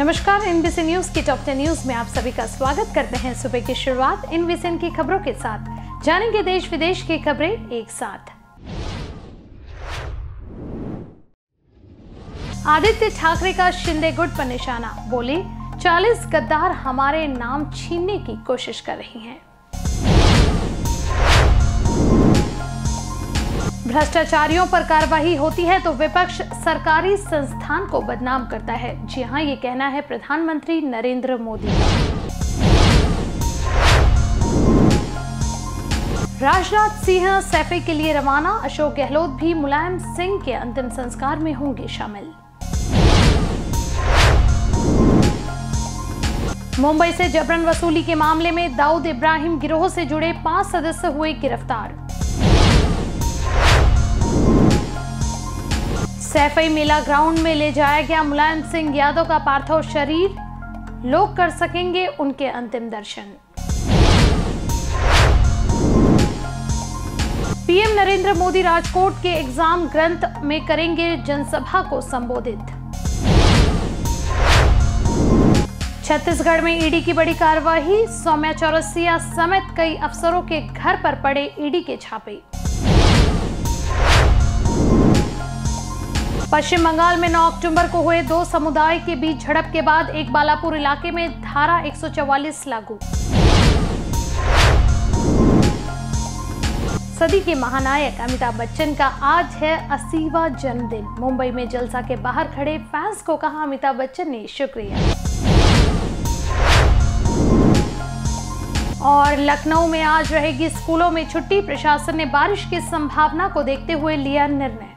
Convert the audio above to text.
नमस्कार NBC news की top ten news में आप सभी का स्वागत करते हैं सुबह की शुरुआत एनबीसी की खबरों के साथ। जानेंगे देश विदेश की खबरें एक साथ। आदित्य ठाकरे का शिंदे गुट पर निशाना, बोले 40 गद्दार हमारे नाम छीनने की कोशिश कर रही हैं। भ्रष्टाचारियों पर कार्रवाई होती है तो विपक्ष सरकारी संस्थान को बदनाम करता है। जी हाँ ये कहना है प्रधानमंत्री नरेंद्र मोदी। राजनाथ सिंह सैफे के लिए रवाना, अशोक गहलोत भी मुलायम सिंह के अंतिम संस्कार में होंगे शामिल। मुंबई से जबरन वसूली के मामले में दाऊद इब्राहिम गिरोह से जुड़े पाँच सदस्य हुए गिरफ़्तार। सैफई मेला ग्राउंड में ले जाया गया। मुलायम सिंह यादव का पार्थिव शरीर लोग कर सकेंगे उनके अंतिम दर्शन। पीएम नरेंद्र मोदी राजकोट के एग्ज़ाम ग्रंथ में करेंगे जनसभा को संबोधित। छत्तीसगढ़ में ईडी की बड़ी कार्रवाई सौम्या चौरसिया समेत कई अफसरों के घर पर पड़े ईडी के छापे। पश्चिम बंगाल में 9 अक्टूबर को हुए दो समुदाय के बीच झड़प के बाद एक बालापुर इलाके में धारा 144 लागू। सदी के महानायक अमिताभ बच्चन का आज है अस्सीवा जन्मदिन। मुंबई में जलसा के बाहर खड़े फैंस को कहा अमिताभ बच्चन ने शुक्रिया। और लखनऊ में आज रहेगी स्कूलों में छुट्टी। प्रशासन ने बारिश की संभावना को देखते हुए लिया निर्णय।